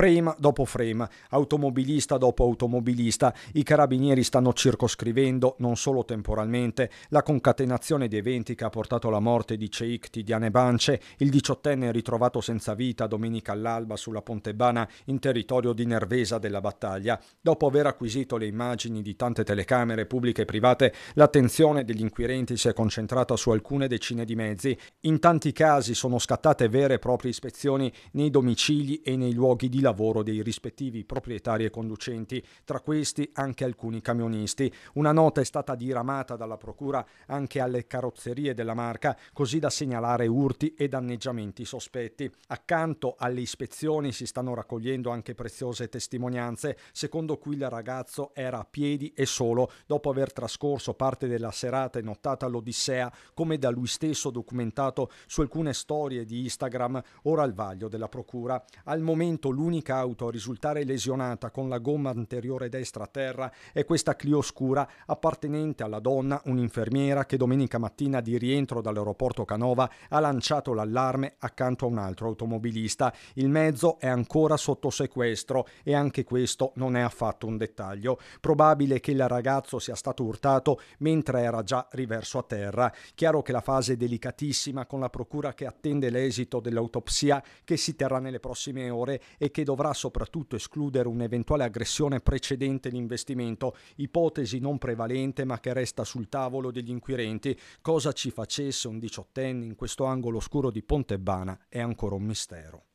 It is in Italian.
Frame dopo frame, automobilista dopo automobilista, i carabinieri stanno circoscrivendo, non solo temporalmente, la concatenazione di eventi che ha portato alla morte di Sheikh Tidiane Bance, il diciottenne ritrovato senza vita domenica all'alba sulla Pontebana in territorio di Nervesa della battaglia. Dopo aver acquisito le immagini di tante telecamere pubbliche e private, l'attenzione degli inquirenti si è concentrata su alcune decine di mezzi. In tanti casi sono scattate vere e proprie ispezioni nei domicili e nei luoghi di lavoro dei rispettivi proprietari e conducenti, tra questi anche alcuni camionisti. Una nota è stata diramata dalla Procura anche alle carrozzerie della marca, così da segnalare urti e danneggiamenti sospetti. Accanto alle ispezioni si stanno raccogliendo anche preziose testimonianze, secondo cui il ragazzo era a piedi e solo dopo aver trascorso parte della serata e nottata all'Odissea, come da lui stesso documentato su alcune storie di Instagram, ora al vaglio della Procura. Al momento l'unica auto a risultare lesionata con la gomma anteriore destra a terra è questa Clio scura appartenente alla donna, un'infermiera che domenica mattina di rientro dall'aeroporto Canova ha lanciato l'allarme accanto a un altro automobilista. Il mezzo è ancora sotto sequestro e anche questo non è affatto un dettaglio. Probabile che il ragazzo sia stato urtato mentre era già riverso a terra. Chiaro che la fase è delicatissima con la procura che attende l'esito dell'autopsia che si terrà nelle prossime ore e che dovrà soprattutto escludere un'eventuale aggressione precedente l'investimento, ipotesi non prevalente ma che resta sul tavolo degli inquirenti. Cosa ci facesse un diciottenne in questo angolo oscuro di Pontebana è ancora un mistero.